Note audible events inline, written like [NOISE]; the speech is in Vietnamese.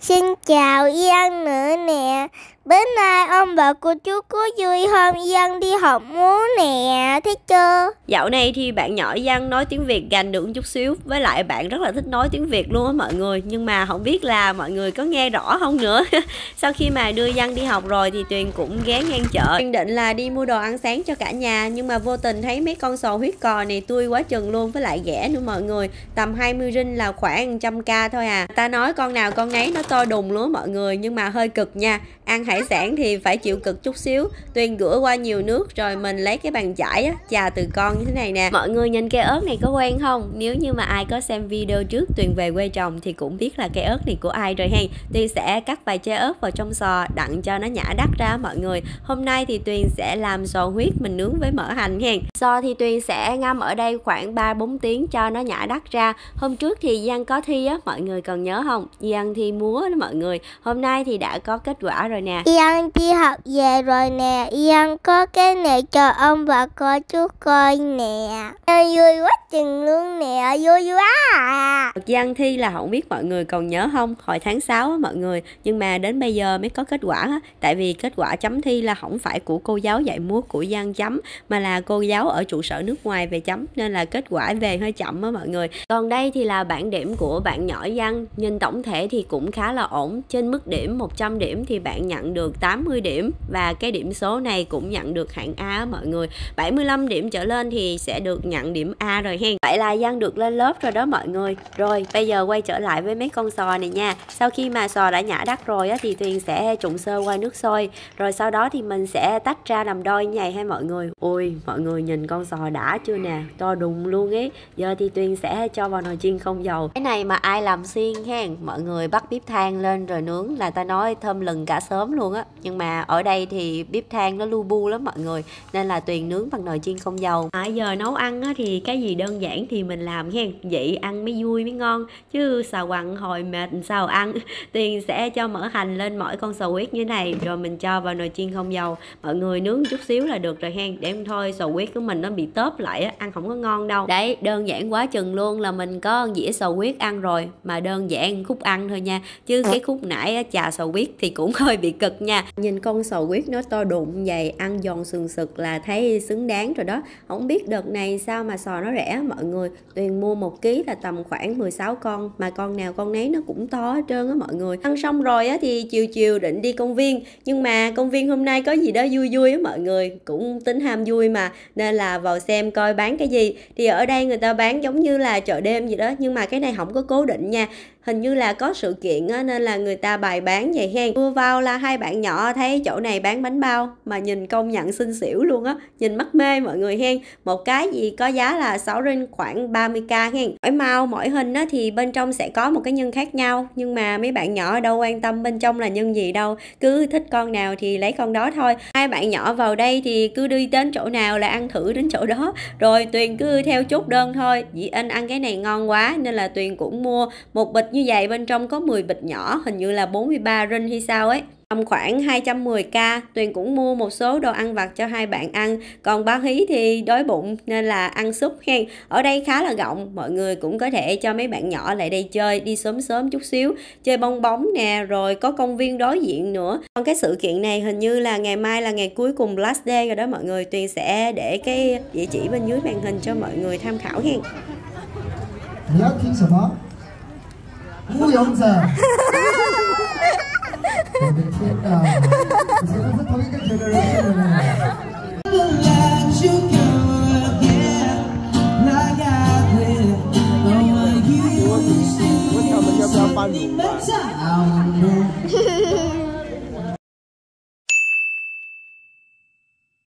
Xin chào Yên nữa nè. Bữa nay ông bà cô chú có vui không? Yên đi học múa nè Thấy chưa? Dạo này thì bạn nhỏ Giang nói tiếng Việt gành được chút xíu. Với lại bạn rất là thích nói tiếng Việt luôn á mọi người. Nhưng mà không biết là mọi người có nghe rõ không nữa. [LAUGHS] Sau khi mà đưa Giang đi học rồi thì Tuyền cũng ghé ngang chợ. Tuyền định là đi mua đồ ăn sáng cho cả nhà Nhưng mà vô tình thấy mấy con sò huyết cò này tươi quá chừng luôn Với lại rẻ nữa mọi người. Tầm 20 rinh là khoảng trăm k thôi à. Ta nói con nào con nấy nó to đùng luôn mọi người Nhưng mà hơi cực nha. Ăn hải sản thì phải chịu cực chút xíu. Tuyền rửa qua nhiều nước rồi mình lấy cái bàn chải á, chà từ con như thế này nè. Mọi người nhìn cây ớt này có quen không? Nếu như mà ai có xem video trước Tuyền về quê trồng thì cũng biết là cây ớt này của ai rồi hen. Tuyền sẽ cắt vài trái ớt vào trong sò, đặng cho nó nhả đắt ra mọi người. Hôm nay thì Tuyền sẽ làm sò huyết mình nướng với mỡ hành hen. Sò thì Tuyền sẽ ngâm ở đây khoảng 3-4 tiếng cho nó nhả đắt ra. Hôm trước thì Giang có thi á, mọi người còn nhớ không? Giang thi múa đó mọi người. Hôm nay thì đã có kết quả rồi nè. Yên đi học về rồi nè. Yên có cái này cho ông và cô chú coi nè. Vui quá chừng luôn nè, Vui quá à. Giang thi là không biết mọi người còn nhớ không? Hồi tháng 6 á mọi người, Nhưng mà đến bây giờ mới có kết quả á. Tại vì kết quả chấm thi là không phải của cô giáo dạy múa của Giang chấm, Mà là cô giáo ở trụ sở nước ngoài về chấm. Nên là kết quả về hơi chậm á mọi người. Còn đây thì là bảng điểm của bạn nhỏ Giang. Nhìn tổng thể thì cũng khá là ổn. Trên mức điểm 100 điểm thì bạn nhận được 80 điểm Và cái điểm số này cũng nhận được hạng A á mọi người. 75 điểm trở lên thì sẽ được nhận điểm A rồi hen. Vậy là Giang được lên lớp rồi đó mọi người. Rồi bây giờ quay trở lại với mấy con sò này nha. Sau khi mà sò đã nhả đắt rồi á, thì Tuyền sẽ trụng sơ qua nước sôi. Rồi sau đó thì mình sẽ tách ra làm đôi như vậy ha mọi người. Ui mọi người nhìn con sò đã chưa nè? To đùng luôn ấy. Giờ thì Tuyền sẽ cho vào nồi chiên không dầu. Cái này mà ai làm xiên hen? Mọi người bắt bếp than lên rồi nướng là ta nói thơm lừng cả sớm luôn á. Nhưng mà ở đây thì bếp than nó lu bu lắm mọi người Nên là Tuyền nướng bằng nồi chiên không dầu. À, giờ nấu ăn á, thì cái gì đơn giản thì mình làm hen vậy ăn mới vui mới ngon. Chứ xào quặn hồi mệt sao ăn [LAUGHS] Tuyền sẽ cho mỡ hành lên mỗi con sò huyết như này. Rồi mình cho vào nồi chiên không dầu. Mọi người nướng chút xíu là được rồi hen để thôi sò huyết của mình nó bị tớp lại á, ăn không có ngon đâu. Đấy đơn giản quá chừng luôn là mình có dĩa sò huyết ăn rồi. Mà đơn giản khúc ăn thôi nha. Chứ cái khúc nãy á, chà sò huyết thì cũng [LAUGHS] hơi bị cực nha. Nhìn con sò huyết nó to đụng vậy ăn giòn sừng sực là thấy xứng đáng rồi đó. Không biết đợt này sao mà sò nó rẻ mọi người. Tuyền mua một ký là tầm khoảng 16 con mà con nào con nấy nó cũng to hết trơn á mọi người. Ăn xong rồi á thì chiều chiều định đi công viên. Nhưng mà công viên hôm nay có gì đó vui vui á mọi người. Cũng tính ham vui mà nên là vào xem coi bán cái gì. Thì ở đây người ta bán giống như là chợ đêm gì đó nhưng mà cái này không có cố định nha. Hình như là có sự kiện á, nên là người ta bày bán vậy hen. Vừa vào là hai bạn nhỏ thấy chỗ này bán bánh bao mà nhìn công nhận xinh xỉu luôn á nhìn mắc mê mọi người hen. Một cái gì có giá là 6 rin khoảng 30k hen. Mỗi màu mỗi hình á, thì bên trong sẽ có một cái nhân khác nhau. Nhưng mà mấy bạn nhỏ đâu quan tâm bên trong là nhân gì đâu. Cứ thích con nào thì lấy con đó thôi. Hai bạn nhỏ vào đây thì cứ đi đến chỗ nào là ăn thử đến chỗ đó. Rồi tuyền cứ theo chốt đơn thôi. Dĩ anh ăn cái này ngon quá nên là tuyền cũng mua một bịch như vậy. Bên trong có 10 bịch nhỏ hình như là 43 rin hay sao ấy tầm khoảng 210k Tuyền cũng mua một số đồ ăn vặt cho hai bạn ăn còn ba hí thì đói bụng nên là ăn súp hen ở đây khá là rộng mọi người cũng có thể cho mấy bạn nhỏ lại đây chơi đi sớm sớm chút xíu chơi bong bóng nè rồi có công viên đối diện nữa còn cái sự kiện này hình như là ngày mai là ngày cuối cùng last day rồi đó mọi người Tuyền sẽ để cái địa chỉ bên dưới màn hình cho mọi người tham khảo hen 你要听什么？孤勇者。 [LAUGHS] [LAUGHS] 我的天的人们 i'll